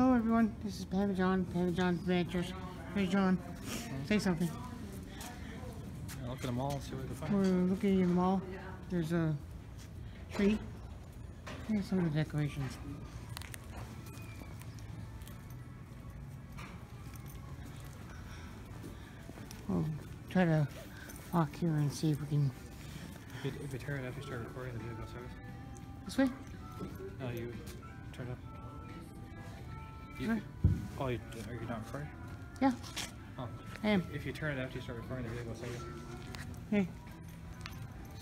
Hello everyone, this is Pam John, Pam John Adventures. Hey John, say something. Yeah, look at them all and see what they find. We're looking in the mall. There's a tree. Here's some of the decorations. We'll try to walk here and see if we can. If you, if you turn it after you start recording, the video goes service. This way? No, you turn it up. You, oh, you, are you not recording? Yeah, Oh. I am. If you turn it after you start recording, the video goes service. Hey,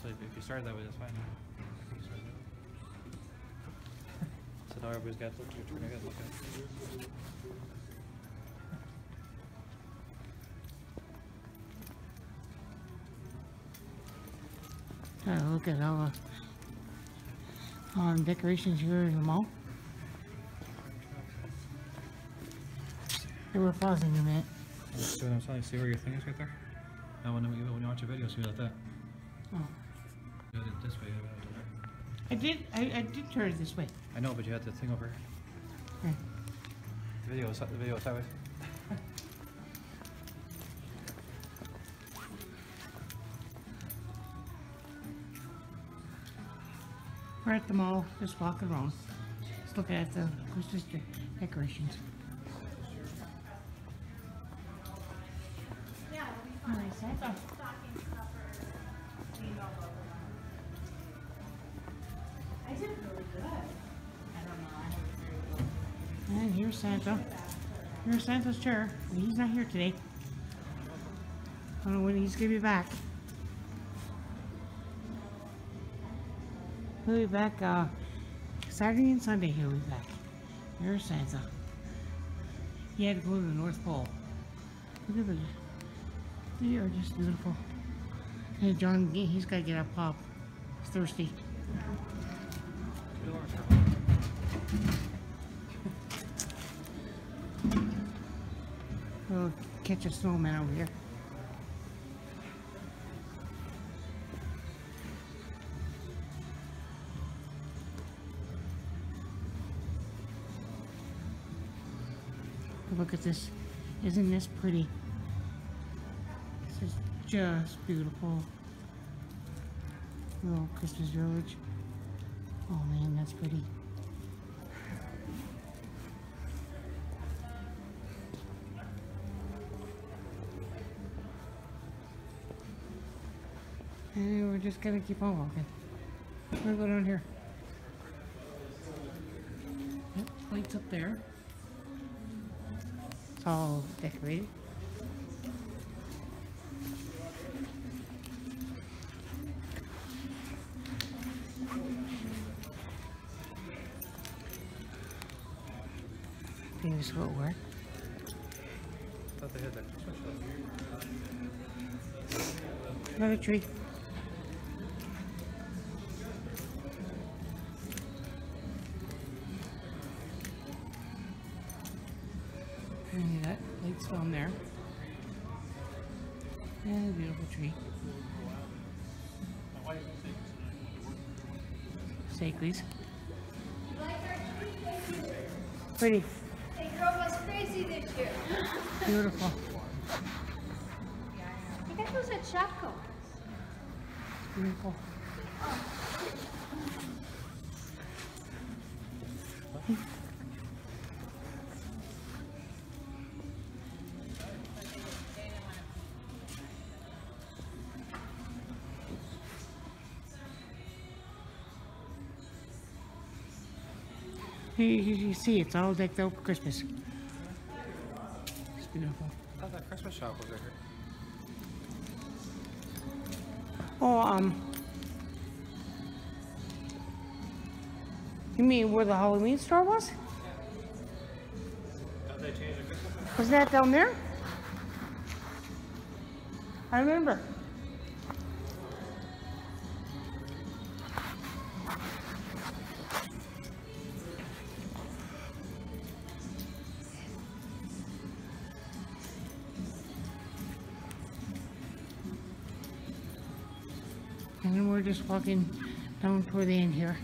So if, if you started that way, that's fine. so now everybody's got to look, turn it, look at it. try to look at all the um, decorations here in the mall. We're pausing a minute. What I'm telling you, see where your thing is right there? Now when, you- when you watch a video, see like that. Oh. You had it this way. you. I did, I, I did turn it this way. I know, but you had the thing over here. Eh. Okay. The video was, the video was that way. We're at the mall, just walking around. Just looking at the Christmas decorations. And here's Santa. Here's Santa's chair. He's not here today. I don't know when he's gonna be back. He'll be back uh, Saturday and Sunday. He'll be back. Here's Santa. He had to go to the North Pole. Look at the. They are just beautiful. Hey, John, he- he's gotta get a pop. He's thirsty. We'll catch a snowman over here. Look at this. Isn't this pretty? Just beautiful. Little Christmas village. Oh man, that's pretty. And we're just gonna keep on walking. We're gonna go down here. Yep, lights up there. It's all decorated. Tree. And got lights down there. And a beautiful tree. Say please. Pretty. They drove us crazy this year. Beautiful. I think those at Shopko. Beautiful. You, you, you see, it's all decked out for Christmas. It's beautiful. I thought that Christmas shop was right here. Oh, um. You mean where the Halloween store was? Thought they changed Was that down there? I remember. Just walking down toward the end here.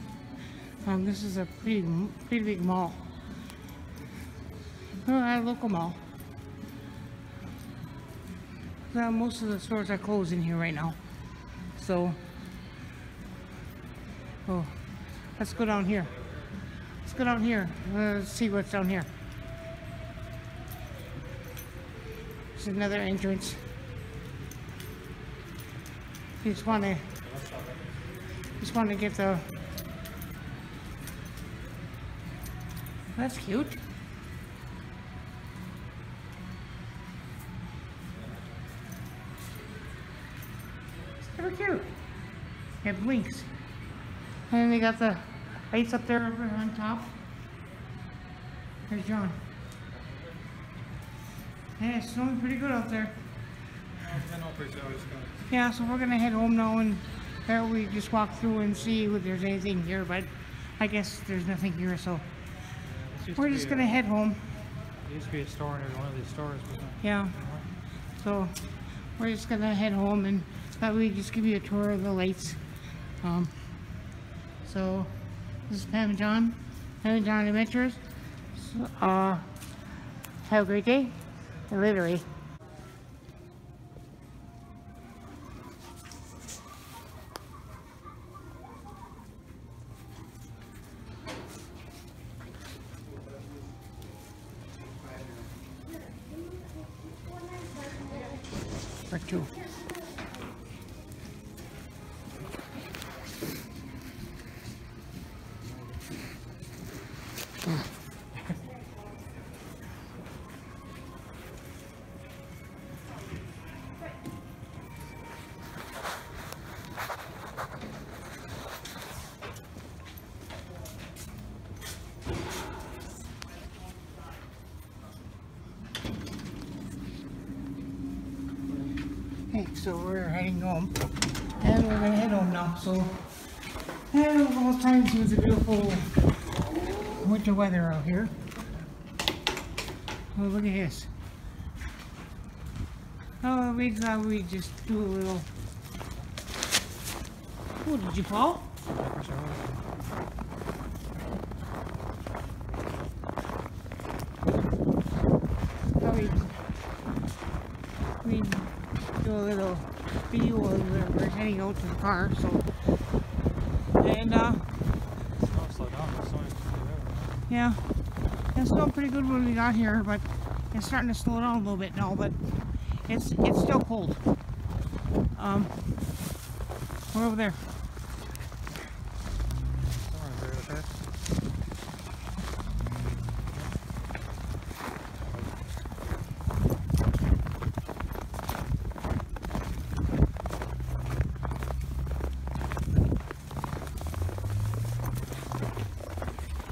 Um, this is a pretty, pretty big mall. Oh, at a local mall. Uh, most of the stores are closed in here right now. So, oh, let's go down here. Let's go down here. Let's see what's down here. There's another entrance. You just want to, just want to get the. That's cute. Super cute. It blinks. And then they got the lights up there over on top. There's John. Yeah, it's snowing pretty good out there. I know pretty soon. It's gonna. Yeah, so we're gonna head home now and there we just walk through and see if there's anything here, but I guess there's nothing here, so used we're to just be gonna a- head home. There used to be a store in one of these stores, Yeah, so we're just gonna head home and thought we'd just give you a tour of the lights. Um, so this is Pam and John, Pam and John Adventures. So, uh, have a great day. Literally. So we're heading home. And we're gonna head home now, so and of all times it was a beautiful winter weather out here. Oh look at this. Oh we thought we'd just do a little Oh did you fall? Yeah, for sure. Thought we'd we'd do a little video of we're out to the car, so and uh Don't. It's snowing forever. Yeah, it snowed pretty good when we got here, but it's starting to slow down a little bit now. But it's it's still cold. Um, we're over there. Somewhere right up there.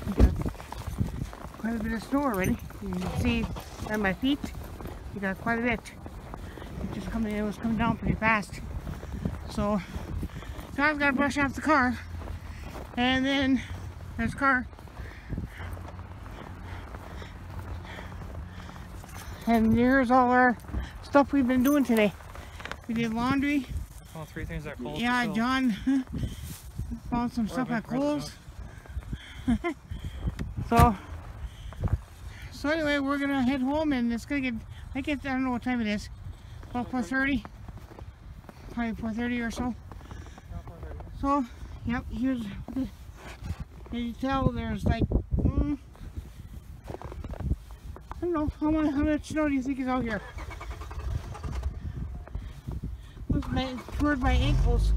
We got quite a bit of snow already. You can see at my feet, we got quite a bit. It just coming, it was coming down pretty fast. So now I've got to brush off the car, and then there's the car. And here's all our stuff we've been doing today. We did laundry. All three things that cold. Yeah, John found some stuff at Kohl's. So, so anyway, we're gonna head home and it's gonna get, I get, I don't know what time it is, about 4.30, probably 4.30 or so. So, yep, here's, as you tell, there's like, mm, I don't know, how much, how much snow do you think is out here? Looks my, toward my ankles,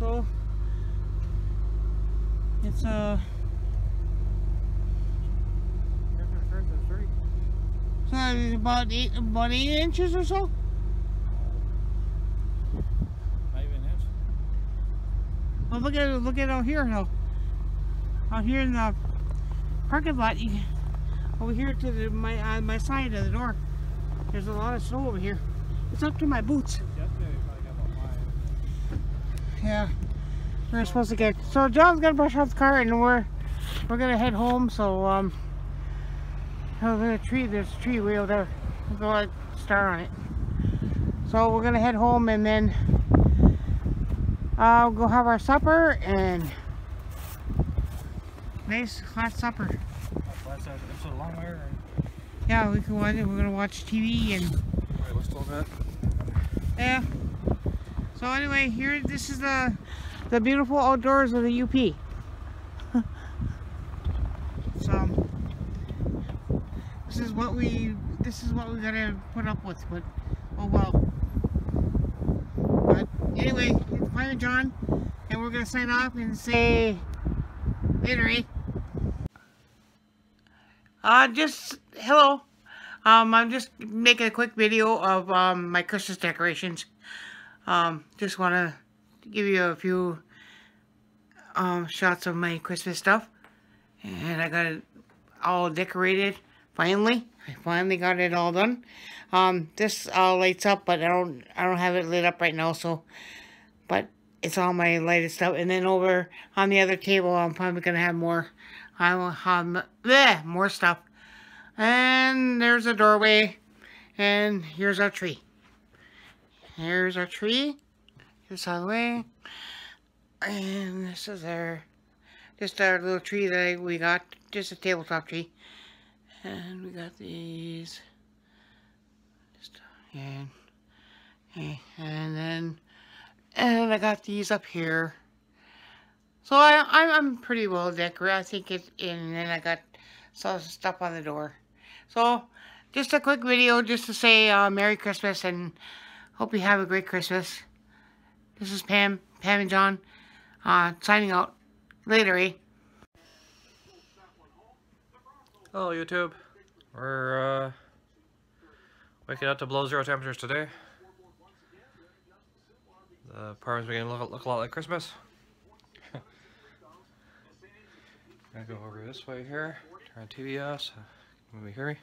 so, it's, uh, about eight, about eight inches or so. Not even an inch. Well, look at it, look at it out here now. Out here in the parking lot, you, over here to the, my on my side of the door. There's a lot of snow over here. It's up to my boots. Yesterday we probably got about five. Yeah, we're supposed to get. So John's gonna brush off the car, and we're we're gonna head home. So um, oh, there's a tree. There's a tree way over there. There's a star on it. So we're gonna head home, and then uh, go have our supper and nice hot supper. Last episode, long way yeah, we can watch it. We're gonna watch TV and Alright, let's do that. yeah. So anyway, here this is the the beautiful outdoors of the UP. so this is what we this is what we gotta put up with. But oh well. But anyway, it's Private John, and we're gonna sign off and say later, eh? Uh, just hello. Um, I'm just making a quick video of um, my Christmas decorations. Um, just want to give you a few um, shots of my Christmas stuff. And I got it all decorated, finally. I finally got it all done. Um, this all lights up, but I don't, I don't have it lit up right now, so, but it's all my lighted stuff. And then over on the other table, I'm probably going to have more, I will have, bleh, more stuff. And there's a doorway, and here's our tree. Here's our tree. This all the way. And this is our, just our little tree that we got, just a tabletop tree. And we got these. And, and then, and I got these up here. So I, I'm, I'm pretty well decorated. I think it's in, and then I got some stuff on the door. So, just a quick video just to say uh, Merry Christmas and hope you have a great Christmas. This is Pam, Pam and John, uh, signing out. Later, eh? Hello YouTube. We're uh, waking up to below zero temperatures today. The apartment's beginning to look, look a lot like Christmas. I'm Gonna go over this way here. Turn the TV off so can you hear me?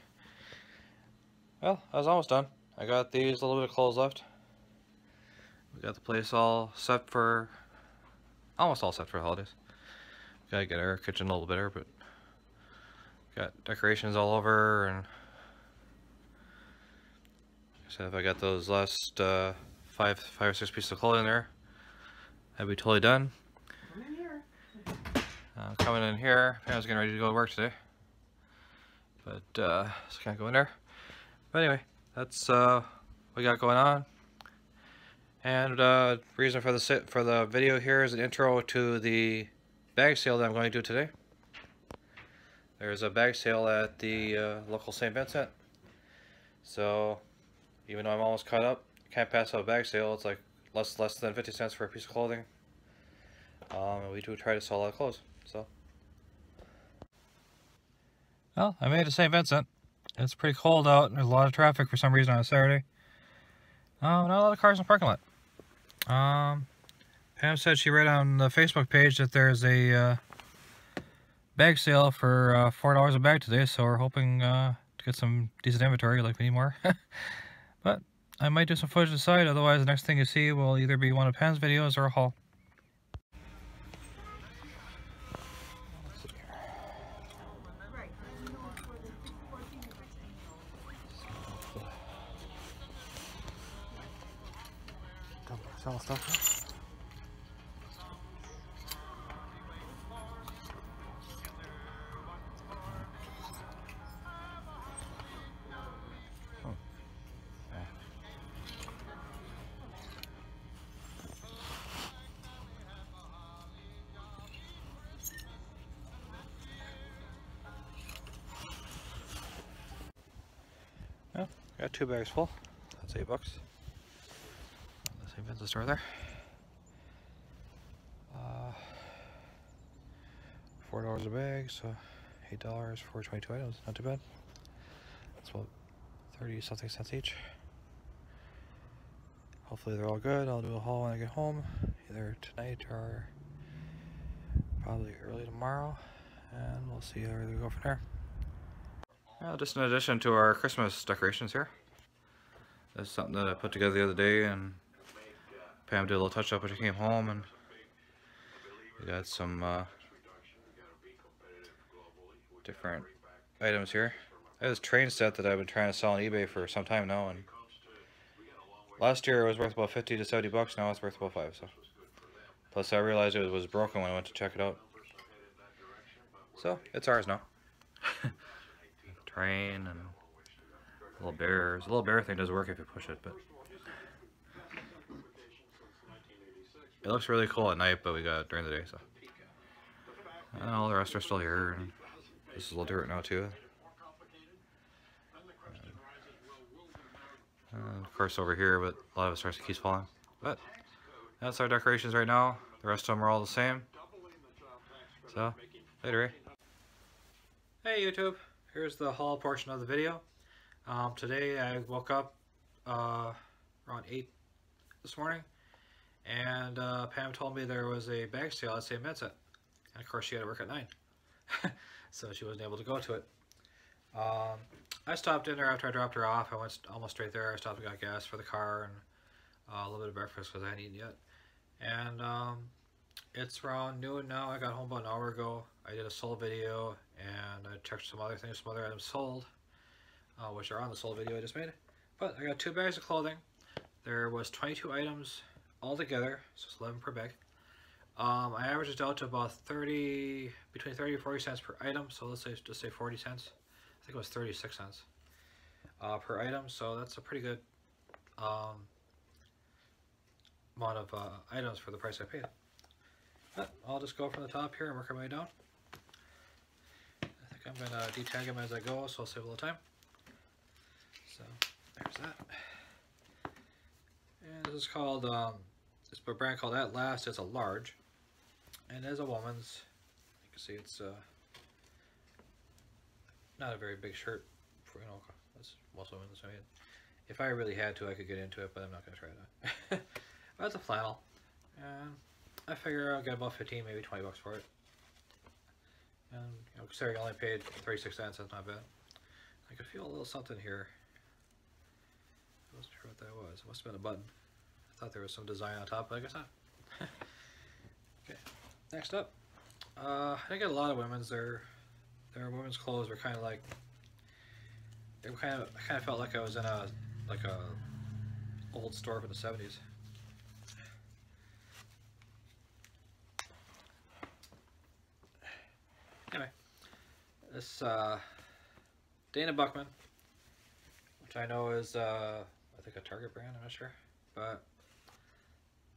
Well, I was almost done. I got these a little bit of clothes left. We got the place all set for almost all set for the holidays. Gotta get our kitchen a little better, but got decorations all over and so if I got those last uh, five five or six pieces of clothing there I'd be totally done. Uh, coming in here I was getting ready to go to work today. But uh, so can't go in there. But anyway that's uh, what we got going on. And uh, reason for the sit for the video here is an intro to the bag sale that I'm going to do today there's a bag sale at the uh, local St. Vincent. So, even though I'm almost caught up, can't pass up a bag sale. It's like less less than 50 cents for a piece of clothing. Um, and we do try to sell a lot of clothes. So, well, I made it to St. Vincent. It's pretty cold out. There's a lot of traffic for some reason on a Saturday. Oh, not a lot of cars in the parking lot. Um, Pam said she read on the Facebook page that there's a uh, bag sale for uh, four dollars a bag today, so we're hoping uh, to get some decent inventory. Like we need more, but I might do some footage aside. Otherwise, the next thing you see will either be one of Pam's videos or a haul. Sell stuff. Got two bags full. That's eight bucks. The St. Vincent store there. Uh, Four dollars a bag, so eight dollars for twenty-two items. Not too bad. That's about thirty something cents each. Hopefully they're all good. I'll do a haul when I get home, either tonight or probably early tomorrow, and we'll see where we go from there. Well, just in addition to our Christmas decorations here. This is something that I put together the other day and Pam did a little touch up when she came home and we got some uh, different items here. I have this train set that I've been trying to sell on eBay for some time now and last year it was worth about 50 to 70 bucks, now it's worth about 5 so. Plus I realized it was broken when I went to check it out. So, it's ours now. train and little bear. The little bear thing does work if you push it, but it looks really cool at night. But we got it during the day, so and all the rest are still here. This is a little different now too. And of course over here, but a lot of it starts to keep falling. But that's our decorations right now. The rest of them are all the same. So, later, eh? Hey YouTube, here's the haul portion of the video. Um, today I woke up uh, around 8 this morning and uh, Pam told me there was a bag sale at St. Vincent. And of course she had to work at 9. so she wasn't able to go to it. Um, I stopped in there after I dropped her off. I went almost straight there. I stopped and got gas for the car and uh, a little bit of breakfast because I hadn't eaten yet. And um, it's around noon now. I got home about an hour ago. I did a sold video and I checked some other things, some other items sold, uh, which are on the sold video I just made. But I got two bags of clothing. There was 22 items altogether, so it's 11 per bag. Um, I averaged it out to about 30, between 30 and 40 cents per item. So let's say, just say 40 cents. I think it was 36 cents uh, per item. So that's a pretty good um, amount of uh, items for the price I paid. But I'll just go from the top here and work my way down. I think I'm going to detag them as I go, so I'll save a little time. So there's that. And this is called, um, it's a brand called At Last. It's a large. And it is a woman's. You can see it's uh, not a very big shirt. For, you know, that's most women's. I mean, if I really had to, I could get into it, but I'm not going to try that. it's a flannel. And I figure I'll get about 15, maybe 20 bucks for it. And, you know, considering I only paid 36 cents, that's not bad. I could feel a little something here. I wasn't sure what that was. It must have been a button. I thought there was some design on top, but I guess not. okay, next up. Uh, I get a lot of women's. Their their women's clothes were kind of like they were kind of. I kind of felt like I was in a like a old store from the 70s. Anyway, this uh, Dana Buchman, which I know is uh, I think a Target brand. I'm not sure, but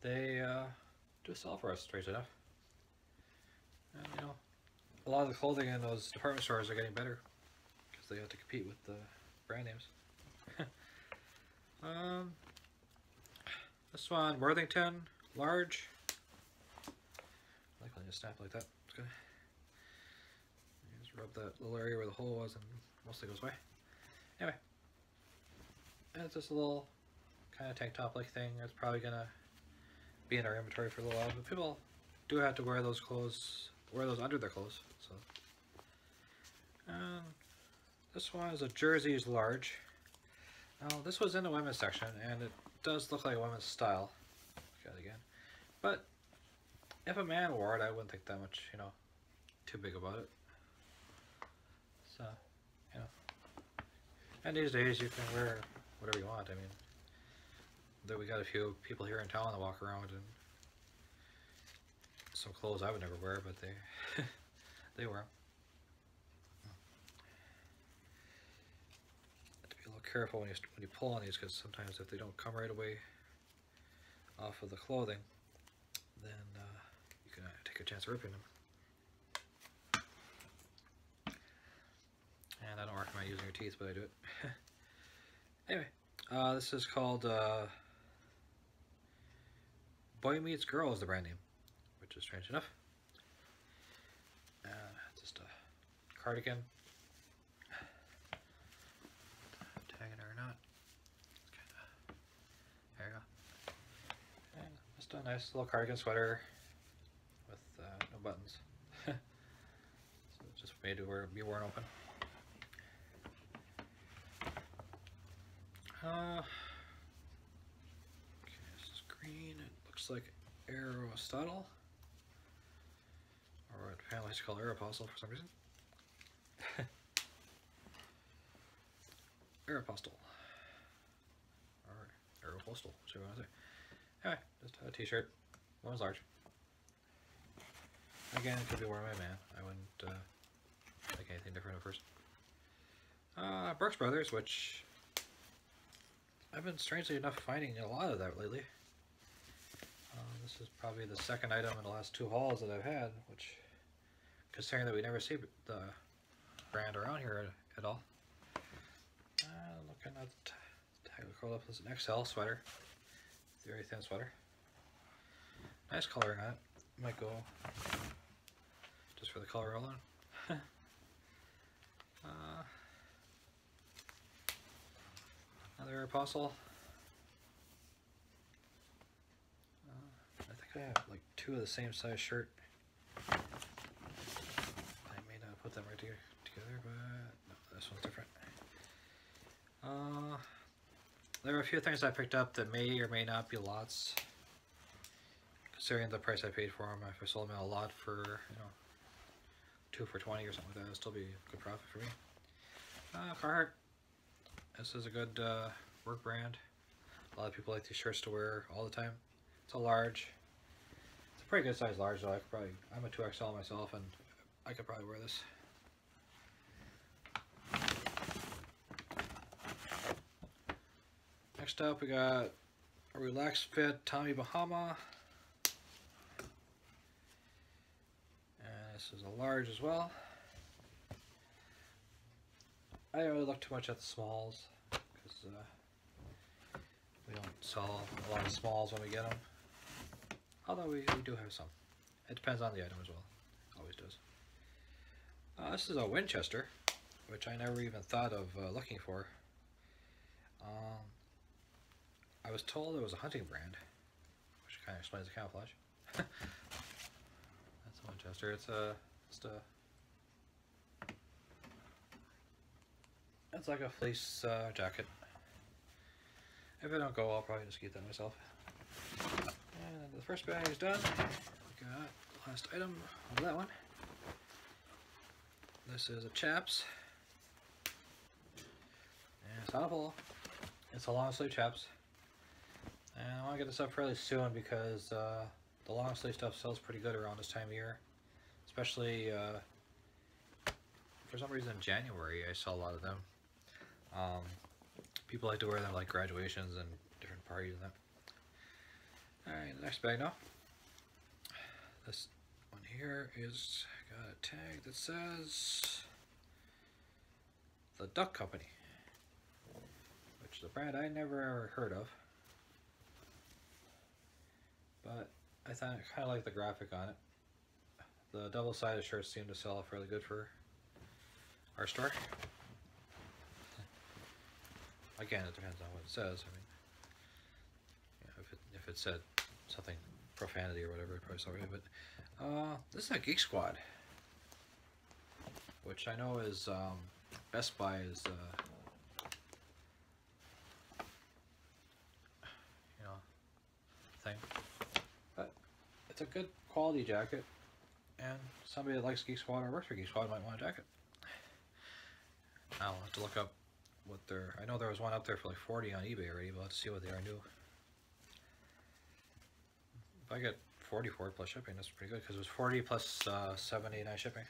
they uh, do sell for us, strange enough. And you know, a lot of the clothing in those department stores are getting better because they have to compete with the brand names. um, this one, Worthington, large. I like when you snap like that. It's good. Just rub that little area where the hole was and mostly goes away. Anyway, it's just a little kind of tank top like thing. It's probably gonna be in our inventory for a little while, but people do have to wear those clothes, wear those under their clothes. So, and this one is a Jerzees large. Now this was in the women's section, and it does look like a women's style. It again, but if a man wore it, I wouldn't think that much, you know, too big about it. So, you know, and these days you can wear whatever you want. I mean, there we got a few people here in town that walk around in some clothes I would never wear, but they they wear 'em. Have to be a little careful when you when you pull on these because sometimes if they don't come right away off of the clothing, then uh, you can uh, take a chance of ripping them. And I don't recommend using your teeth, but I do it. anyway, uh, this is called uh, Boy Meets Girl is the brand name, which is strange enough. Uh, just a cardigan. Tagging it or not. There you go. And just a nice little cardigan sweater with uh, no buttons. so just made to wear, be worn open. Okay, this is green. It looks like Aristotle. Or apparently it's called Aeropostale for some reason. Aeropostale. Or Aeropostal, whichever want to say. Anyway, just a t-shirt. One was large. Again, it could be worn by a man. I wouldn't uh, think anything different at first. Uh, Brooks Brothers, which I've been strangely enough finding a lot of that lately. Uh, this is probably the second item in the last two hauls that I've had, which, considering that we never see the brand around here at, all. Uh, looking at curled up as an XL sweater, very thin sweater. Nice coloring on it. Might go just for the color alone. uh, another apostle. Uh, I think I have like two of the same size shirt. I may not put them right together, together but no, this one's different. Uh, there are a few things I picked up that may or may not be lots. Considering the price I paid for them, if I sold them at a lot for, you know, two for 20 or something like that, it'd still be a good profit for me. Uh, Carhartt. This is a good uh, work brand. A lot of people like these shirts to wear all the time. It's a large. It's a pretty good size large though. I could probably, I'm a 2XL myself and I could probably wear this. Next up we got a relaxed fit Tommy Bahama. And this is a large as well. I don't really look too much at the smalls because uh, we don't sell a lot of smalls when we get them. Although we, we do have some. It depends on the item as well. Always does. Uh, this is a Winchester, which I never even thought of uh, looking for. Um, I was told it was a hunting brand, which kind of explains the camouflage. That's a Winchester. It's a just a. It's like a fleece uh, jacket. If I don't go, I'll probably just get that myself. And the first bag is done. We got the last item that one. This is a chaps. And it's not a. It's a long sleeve chaps. And I want to get this up fairly soon because uh, the long sleeve stuff sells pretty good around this time of year. Especially, uh, for some reason in January I saw a lot of them. Um, people like to wear them like graduations and different parties and that. Alright, next bag now. This one here is got a tag that says the Duck Company, which is a brand I never ever heard of. But I thought kind of like the graphic on it. The double-sided shirts seem to sell fairly good for our store. Again, it depends on what it says. I mean, yeah, if it if it said something profanity or whatever, it probably sorry. But uh, this is a Geek Squad, which I know is um, Best Buy is uh, you know thing, but it's a good quality jacket, and somebody that likes Geek Squad or works for Geek Squad might want a jacket. I'll have to look up what they're. I know there was one up there for like 40 on eBay already, but let's see what they are new. If I get 44 plus shipping, that's pretty good because it was 40 plus uh, 79 shipping.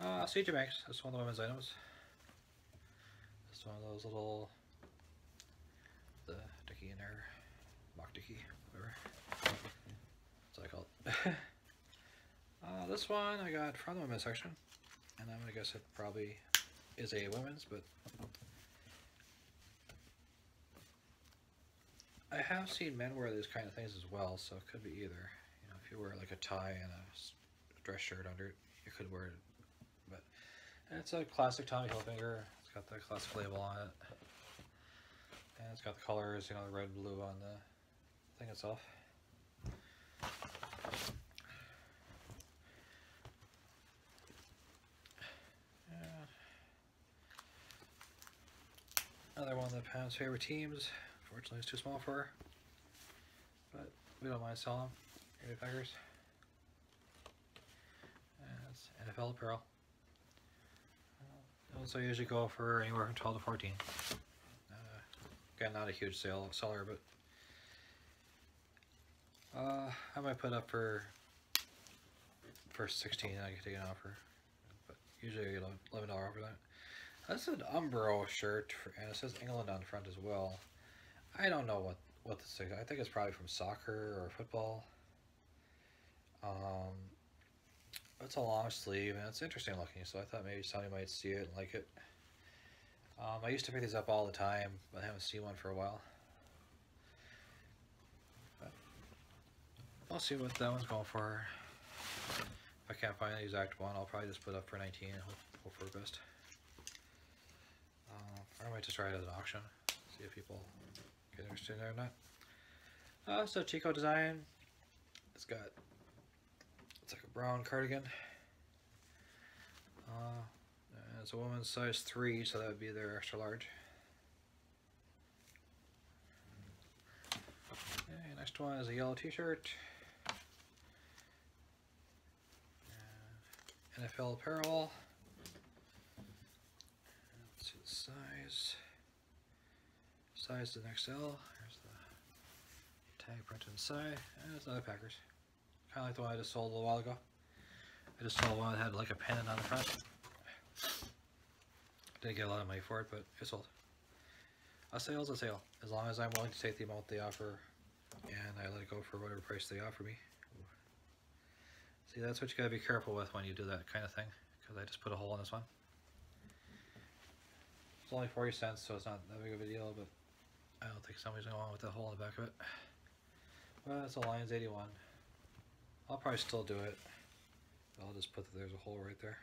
Uh, CJ Maxx, that's one of the women's items. It's one of those little, the dicky in there, mock dicky, whatever. That's what I call it. uh, this one I got from the women's section, and I'm gonna guess it probably is a women's, but I have seen men wear these kind of things as well, so it could be either. You know, if you wear like a tie and a dress shirt under it, you could wear it. But it's a classic Tommy Hilfiger. It's got the classic label on it, and it's got the colors, you know, the red, and blue on the thing itself. Another one of the Pam's favorite teams. Fortunately, it's too small for her. But we don't mind selling them. Green Packers. It's NFL apparel. Those I usually go for anywhere from 12 to 14. Uh, again, not a huge sale seller, but uh, I might put up for for 16. I can take an offer, but usually I get 11 dollar offer that. That's an Umbro shirt, and it says England on the front as well. I don't know what what this is. I think it's probably from soccer or football. Um, it's a long sleeve and it's interesting looking, so I thought maybe somebody might see it and like it. Um, I used to pick these up all the time, but I haven't seen one for a while. But I'll see what that one's going for. If I can't find the exact one, I'll probably just put up for 19 and hope, hope for the best. I might just try it as an auction, see if people get interested in it or not. Uh, so Chico design, it's got, it's like a brown cardigan. Uh, it's a woman's size 3, so that would be their extra large. Okay, next one is a yellow t-shirt. NFL apparel. Let's see the size. Size is an XL. Here's the tag printed inside. And it's another Packers. Kind of like the one I just sold a little while ago. I just sold one that had like a pennant on the front. Didn't get a lot of money for it, but it sold. A sale is a sale. As long as I'm willing to take the amount they offer and I let it go for whatever price they offer me. See, that's what you gotta be careful with when you do that kind of thing, because I just put a hole in this one. It's only 40 cents, so it's not that big of a deal, but I don't think somebody's gonna want with that hole in the back of it. Well, it's a Lions 81. I'll probably still do it. I'll just put that there's a hole right there.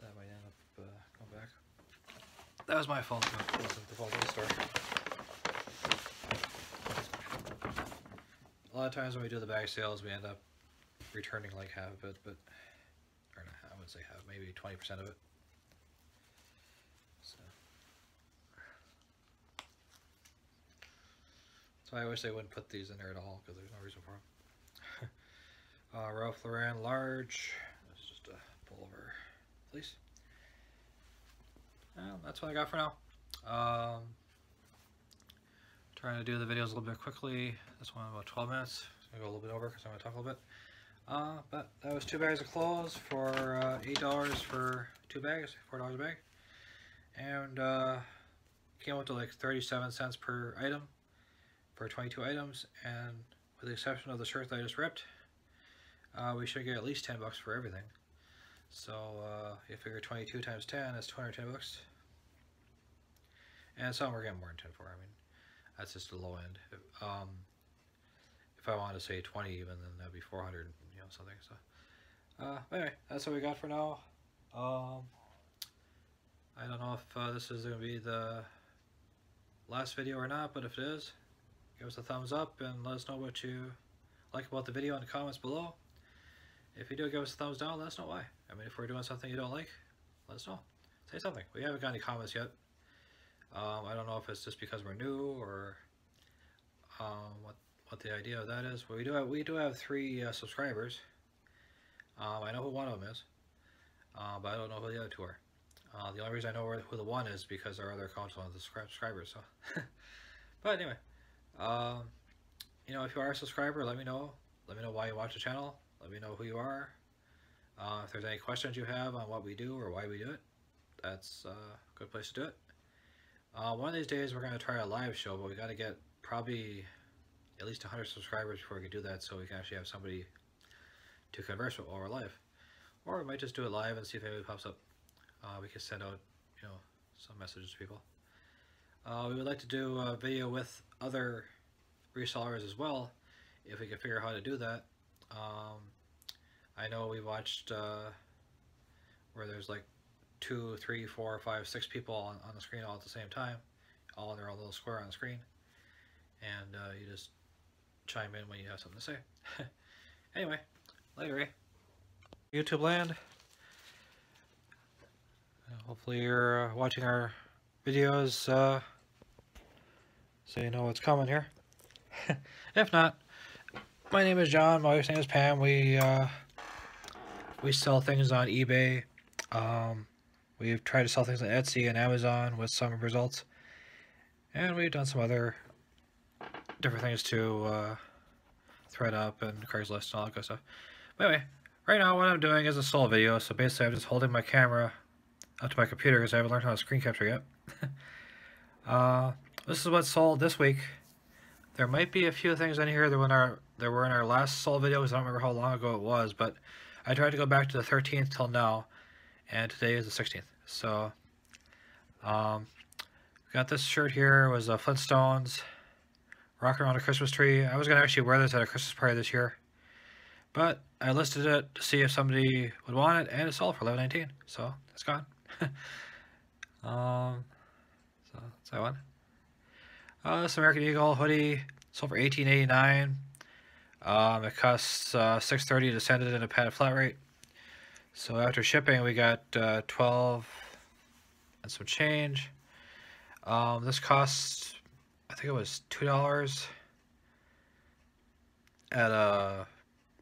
That might end up uh, going back. That was my fault. It wasn't the fault of the store. A lot of times when we do the bag sales, we end up returning like half of it, but or not, I wouldn't say half, maybe twenty percent of it. So I wish they wouldn't put these in there at all because there's no reason for them. uh, Ralph Lauren large. It's just a pullover, please. Well, that's what I got for now. Um, trying to do the videos a little bit quickly. This one about 12 minutes. I'm gonna go a little bit over because I'm gonna talk a little bit. Uh, but that was two bags of clothes for uh, eight dollars for two bags, four dollars a bag, and uh, came out to like 37 cents per item for 22 items. And with the exception of the shirt that I just ripped, uh, we should get at least 10 bucks for everything. So uh, you figure 22 times 10 is 210 bucks. And some we're getting more than 10 for. I mean, that's just the low end. If, um, if I wanted to say 20 even, then that'd be 400, you know, something. So, uh, anyway, that's what we got for now. Um, I don't know if uh, this is going to be the last video or not, but if it is, give us a thumbs up and let us know what you like about the video in the comments below. If you do, give us a thumbs down, let us know why. I mean, if we're doing something you don't like, let us know. Say something. We haven't got any comments yet. Um, I don't know if it's just because we're new or um, what what the idea of that is. But we do have we do have three uh, subscribers. Um, I know who one of them is, uh, but I don't know who the other two are. Uh, the only reason I know who the one is because our other account's of the subscribers. So, but anyway, um, you know, if you are a subscriber, let me know. Let me know why you watch the channel. Let me know who you are. Uh, if there's any questions you have on what we do or why we do it, that's uh, a good place to do it. Uh, one of these days we're going to try a live show, but we got to get probably at least 100 subscribers before we can do that so we can actually have somebody to converse with while we're live. Or we might just do it live and see if anybody pops up. Uh, we can send out, you know, some messages to people. Uh, we would like to do a video with other resellers as well, if we can figure out how to do that. Um, I know we watched uh, where there's like two, three, four, five, six people on, on the screen all at the same time, all in their own little square on the screen. And uh, you just chime in when you have something to say. anyway, later, eh? YouTube land. Uh, hopefully you're uh, watching our videos uh, so you know what's coming here. if not, my name is John, my wife's name is Pam. We uh, we sell things on eBay. Um, we've tried to sell things on Etsy and Amazon with some results. And we've done some other different things to uh, thredUP and Craigslist and all that good stuff. But anyway, right now what I'm doing is a solo video. So basically I'm just holding my camera up to my computer because I haven't learned how to screen capture yet. uh, this is what sold this week. There might be a few things in here that were in our that were in our last sold videos. I don't remember how long ago it was, but I tried to go back to the 13th till now, and today is the 16th. So, um, got this shirt here. It was a Flintstones rocking around a Christmas tree. I was gonna actually wear this at a Christmas party this year, but I listed it to see if somebody would want it, and it sold for 11.19. So it's gone. um, so that's that one. Uh, this American Eagle hoodie sold for 18.89. Um, it costs uh, 6.30 to send it in a padded flat rate. So after shipping, we got uh, 12 and some change. Um, this costs, I think it was two dollars. At a,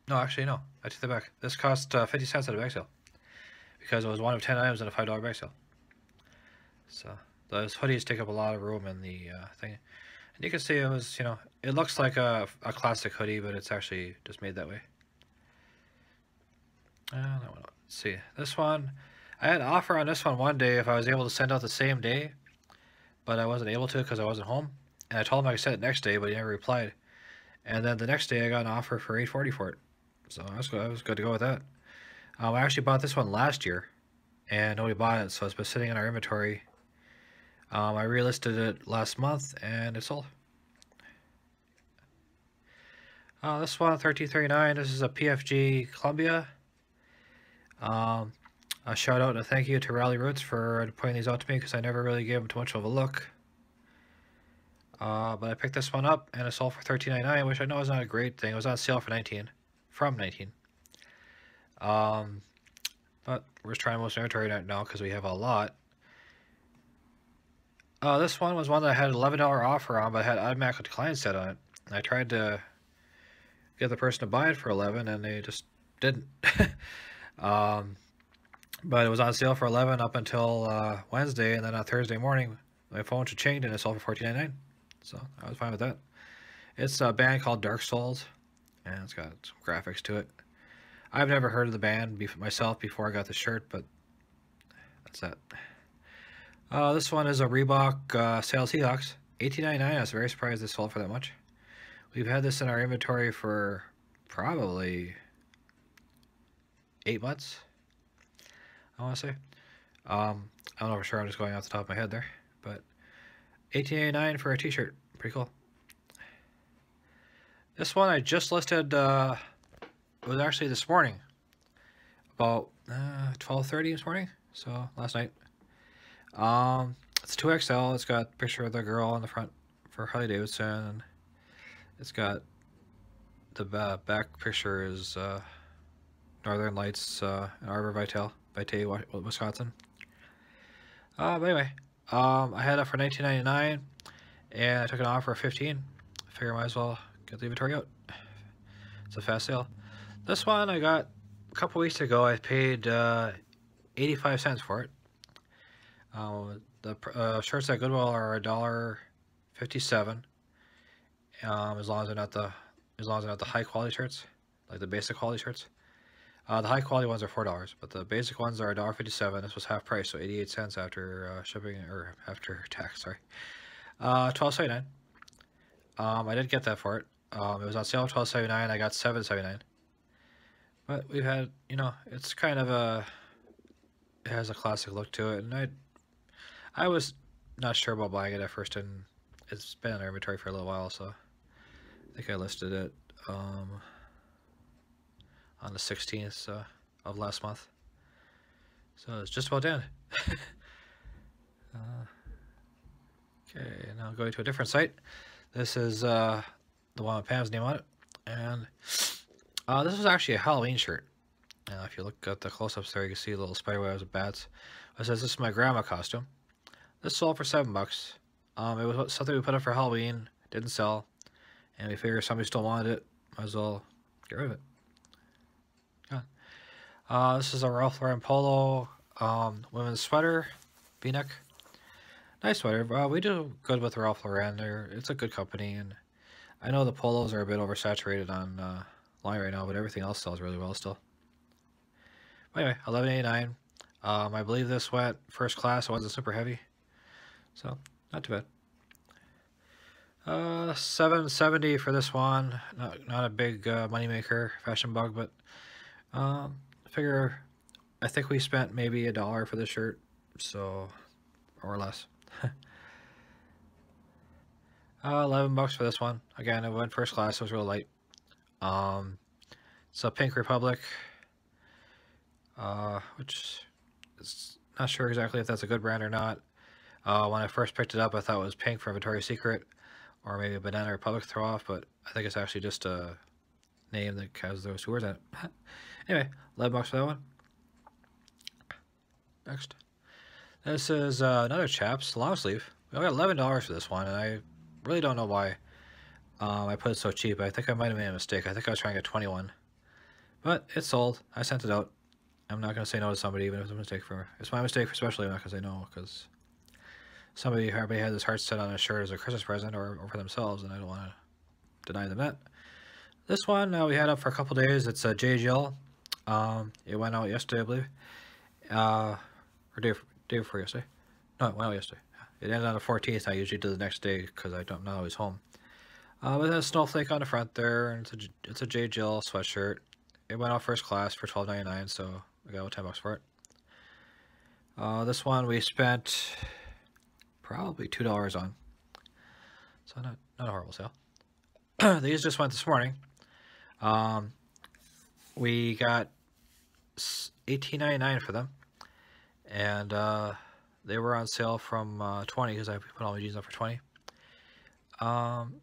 no, actually no, I take that back. This cost uh, 50 cents at a bag sale because it was one of 10 items at a five dollar bag sale. So those hoodies take up a lot of room in the uh, thing. And you can see it was, you know, it looks like a, a classic hoodie, but it's actually just made that way. Uh, one, let's see. This one, I had an offer on this one one day if I was able to send out the same day, but I wasn't able to because I wasn't home. And I told him I could send it next day, but he never replied. And then the next day I got an offer for 840 for it. So I was good, I was good to go with that. Um, I actually bought this one last year, and nobody bought it, so it's been sitting in our inventory um, I relisted it last month and it sold. Uh, this one, 1339, this is a PFG Columbia. Um, a shout out and a thank you to Rally Roots for pointing these out to me because I never really gave them too much of a look. Uh, but I picked this one up and it sold for 13.99, which I know is not a great thing. It was on sale for 19, from 19. Um, but we're just trying most inventory right now because we have a lot. Uh, this one was one that I had an $11 offer on, but had automatic decline set on it. I tried to get the person to buy it for 11 and they just didn't. um, but it was on sale for 11 up until uh, Wednesday, and then on Thursday morning, my phone should change and it sold for 14.99. So I was fine with that. It's a band called Dark Souls, and it's got some graphics to it. I've never heard of the band myself before I got the shirt, but that's that. Uh, this one is a Reebok uh, Sail Seahawks. 18.99. I was very surprised this sold for that much. We've had this in our inventory for probably eight months. I want to say. Um, I don't know for sure. I'm just going off the top of my head there, but 18.89 for a T-shirt. Pretty cool. This one I just listed. Uh, it was actually this morning, about 12:30 uh, this morning. So last night. Um, it's 2XL. It's got a picture of the girl on the front for Harley Davidson. It's got the back picture is uh, Northern Lights uh, in Arbor Vitae, Vitae, Wisconsin. Uh, but anyway, um, I had it for 19.99, and I took an offer of 15. I figure I might as well get the inventory out. It's a fast sale. This one I got a couple weeks ago. I paid uh, 85 cents for it. Uh, the uh, shirts at Goodwill are a dollar fifty-seven. Um, as long as they're not the as long as they're not the high quality shirts, like the basic quality shirts. Uh, the high quality ones are four dollars, but the basic ones are a dollar fifty-seven. This was half price, so eighty-eight cents after uh, shipping or after tax. Sorry, uh, twelve seventy-nine. Um, I did get that for it. Um, it was on sale twelve seventy-nine. I got seven seventy-nine. But we've had, you know, it's kind of a it has a classic look to it, and I I was not sure about buying it at first, and it's been in our inventory for a little while, so I think I listed it um, on the 16th uh, of last month. So it's just about done. uh, okay, now going to a different site. This is uh, the one with Pam's name on it, and uh, this was actually a Halloween shirt. Now, if you look at the close-ups there, you can see little spiderwebs and bats. It says this is my grandma costume. This sold for seven bucks. Um, it was something we put up for Halloween. Didn't sell, and we figured somebody still wanted it. Might as well get rid of it. Yeah. Uh, this is a Ralph Lauren polo um, women's sweater, V-neck. Nice sweater. Uh, we do good with Ralph Lauren. They're, it's a good company, and I know the polos are a bit oversaturated on uh, line right now, but everything else sells really well still. Anyway, eleven eighty nine. Um, I believe this went first class. It wasn't super heavy. So, not too bad. Uh, 770 for this one. Not, not a big uh, moneymaker, fashion bug, but um, figure I think we spent maybe a dollar for this shirt, so, or less. uh, 11 bucks for this one. Again, it went first class, it was real light. Um, a Pink Republic, uh, which is not sure exactly if that's a good brand or not. Uh, when I first picked it up, I thought it was Pink from Victoria's Secret, or maybe a Banana Republic throw off, but I think it's actually just a name that has those two words in it. anyway, 11 bucks for that one. Next. This is uh, another Chaps long sleeve. We got $11 for this one, and I really don't know why um, I put it so cheap. I think I might have made a mistake. I think I was trying to get 21 But it's sold. I sent it out. I'm not going to say no to somebody, even if it's a mistake for me. It's my mistake, especially I'm not going to say no, because somebody, everybody had this heart set on a shirt as a Christmas present or, or for themselves, and I don't want to deny them that. This one uh, we had up for a couple days. It's a J. Jill. Um, it went out yesterday, I believe. Uh, or day, day before yesterday. No, it went out yesterday. It ended on the 14th. I usually do the next day because I don't know he's home. Uh, but it has a snowflake on the front there, and it's a, it's a J. Jill sweatshirt. It went out first class for $12.99, so I got 10 bucks for it. Uh, this one we spent probably $2 on. So not, not a horrible sale. These just went this morning. Um, we got $18.99 for them and uh, they were on sale from uh, 20 because I put all my jeans up for 20. Um,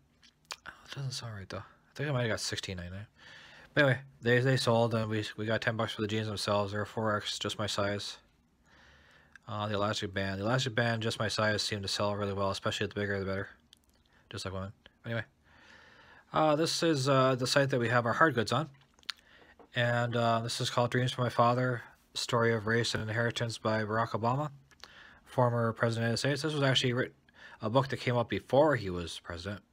it doesn't sound right though. I think I might have got 16.99. But anyway, they they sold and we we got 10 bucks for the jeans themselves. They're 4X, just my size. Uh, the elastic band, the elastic band, just my size, seemed to sell really well, especially the bigger the better, just like women. Anyway, uh, this is uh, the site that we have our hard goods on, and uh, this is called Dreams for My Father. Story of Race and Inheritance by Barack Obama, former president of the States. This was actually written, a book that came out before he was president.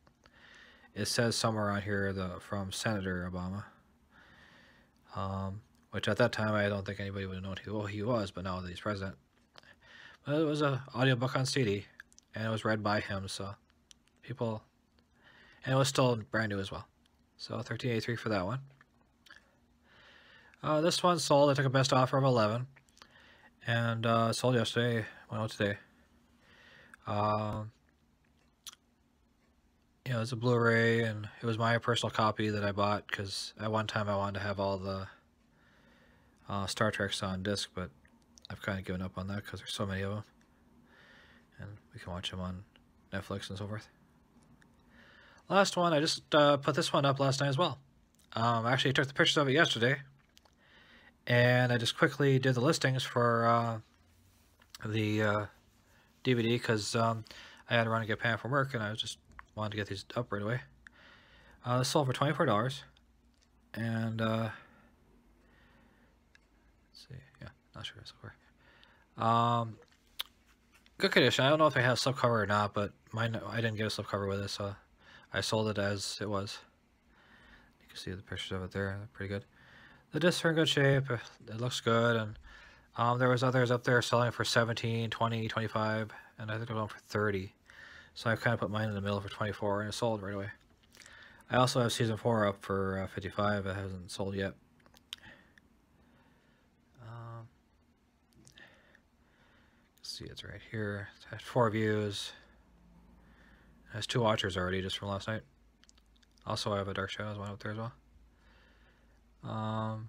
It says somewhere on here the from Senator Obama, um, which at that time I don't think anybody would have known who he was, but now that he's president. It was an audiobook on CD, and it was read by him, so people, and it was still brand new as well. So 1383 for that one. Uh, this one sold. I took a best offer of 11 and uh, sold yesterday. Went out today. Um, you know, it's a Blu-ray, and it was my personal copy that I bought because at one time I wanted to have all the uh, Star Treks on disc, but I've kind of given up on that because there's so many of them, and we can watch them on Netflix and so forth. Last one, I just uh, put this one up last night as well. Um, actually, I took the pictures of it yesterday and I just quickly did the listings for uh, the uh, DVD because um, I had to run and get Pam from work and I just wanted to get these up right away. Uh, this sold for $24 and uh, see, yeah, not sure over. Um, good condition. I don't know if they have slipcover or not, but mine I didn't get a slipcover with it, so I sold it as it was. You can see the pictures of it there. Pretty good the discs are in good shape. It looks good. And um, there was others up there selling for 17, 20, 25, and I think they're going for 30. So I kind of put mine in the middle for 24 and it sold right away. I also have season 4 up for uh, 55. It hasn't sold yet. See, it's right here. It has four views. It has two watchers already just from last night. Also, I have a Dark Shadows one up there as well. Um,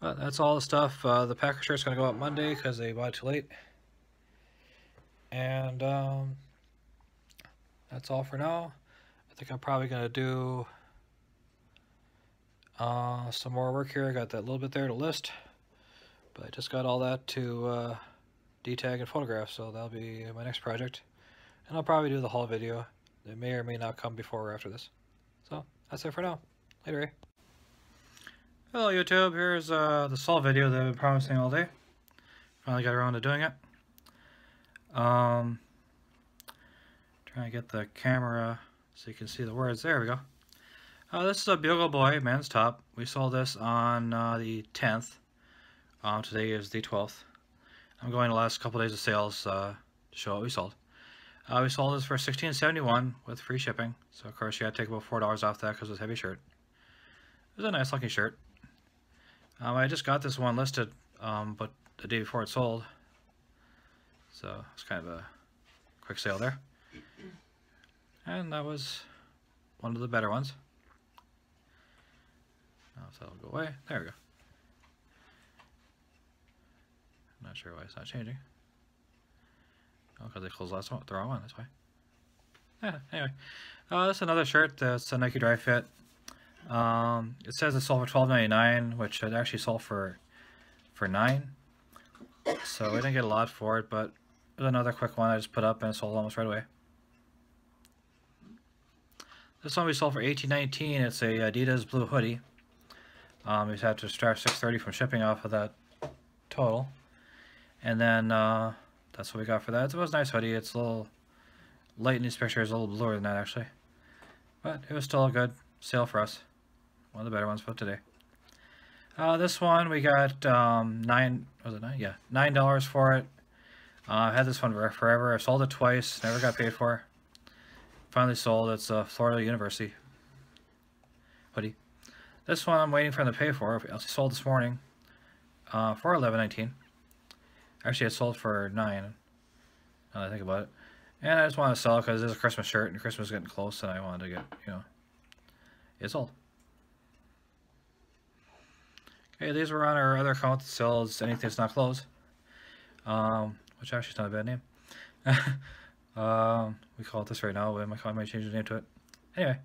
but that's all the stuff. Uh, the Packer shirt's going to go up Monday because they bought too late. And um, that's all for now. I think I'm probably going to do uh, some more work here. I got that little bit there to list. But I just got all that to uh, detag and photograph, so that'll be my next project. And I'll probably do the whole video. It may or may not come before or after this. So, that's it for now. Later, eh? Hello YouTube, here's uh, the Sol video that I've been promising all day. Finally got around to doing it. Um, trying to get the camera so you can see the words. There we go. Uh, this is a Bugle Boy men's top. We sold this on uh, the 10th Um, today is the 12th. I'm going the last couple days of sales uh, to show what we sold. Uh, we sold this for 16.71 with free shipping. So of course you had to take about four dollars off that because it's a heavy shirt. It was a nice looking shirt. Um, I just got this one listed, um, but the day before it sold. So it's kind of a quick sale there. And that was one of the better ones. Now so that'll go away. There we go. Not sure why it's not changing. Oh, because they closed last one, the wrong one, that's why. Yeah, anyway. Uh, another shirt that's a Nike Dri-FIT. Um, it says it sold for twelve ninety nine, which it actually sold for for nine. So we didn't get a lot for it, but it another quick one I just put up and it sold almost right away. This one we sold for eighteen nineteen. It's a Adidas blue hoodie. Um, we had to start six thirty from shipping off of that total, and then uh, that's what we got for that. It was a nice hoodie. It's a little light in these pictures, a little bluer than that actually, but it was still a good sale for us. One of the better ones for today. Uh, this one we got um, nine. Was it nine? Yeah, nine dollars for it. Uh, I've had this one forever. I sold it twice. Never got paid for. Finally sold. It's a Florida University hoodie. This one I'm waiting for them to pay for. I sold this morning uh, for eleven nineteen. Actually, it sold for nine. Now I think about it, and I just want to sell because it's a Christmas shirt and Christmas is getting close, and I wanted to get you know it sold. Okay, these were on our other account that sells anything that's not closed. Um, which actually is not a bad name. um, we call it this right now, but I might change the name to it. Anyway,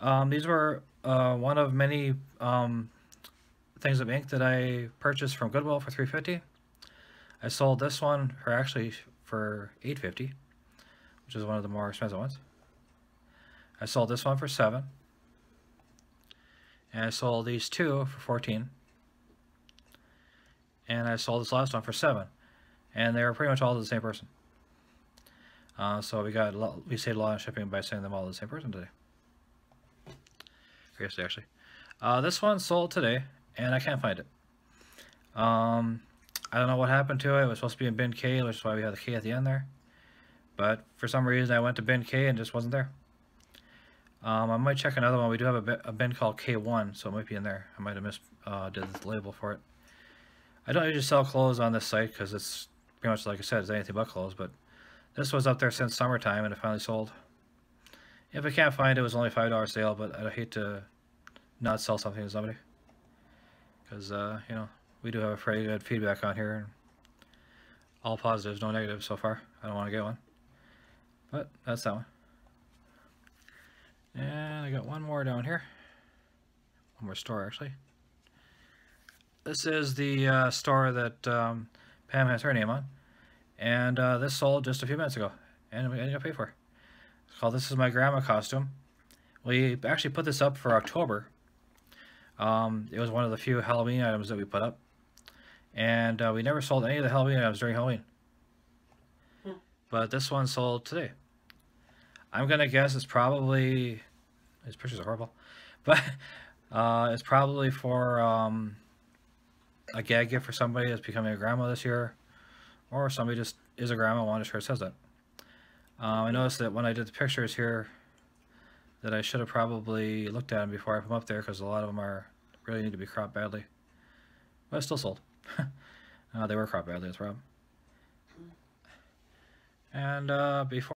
um, these were uh, one of many um, things of ink that I purchased from Goodwill for 350 I sold this one for actually for 850 which is one of the more expensive ones. I sold this one for 7 and I sold these two for 14 and I sold this last one for 7 and they were pretty much all the same person. Uh, so we got a lot, we saved a lot of shipping by sending them all to the same person today. Yesterday, actually. Uh, this one sold today, and I can't find it. Um, I don't know what happened to it. It was supposed to be in bin K, which is why we have the K at the end there. But for some reason, I went to bin K and just wasn't there. Um, I might check another one. We do have a, a bin called K1, so it might be in there. I might have missed uh, did the label for it. I don't usually sell clothes on this site because it's pretty much like I said, it's anything but clothes. But this was up there since summertime, and it finally sold. If I can't find it, it was only five dollar sale, but I'd hate to not sell something to somebody because uh, you know we do have a pretty good feedback on here. All positives no negatives so far. I don't want to get one. But that's that one. And I got one more down here. One more store actually. This is the uh, store that um, Pam has her name on. And uh, this sold just a few minutes ago. And we didn't pay for it. It's called This Is My Grandma Costume. We actually put this up for October. Um, it was one of the few Halloween items that we put up. And uh, we never sold any of the Halloween items during Halloween. Hmm. But this one sold today. I'm going to guess it's probably... These pictures are horrible. But uh, it's probably for um, a gag gift for somebody that's becoming a grandma this year. Or somebody just is a grandma and wanted shirt that says that. Um, I noticed that when I did the pictures here, that I should have probably looked at them before I put them up there because a lot of them are really need to be cropped badly. But it's still sold. uh, they were cropped badly, that's problem. And uh, before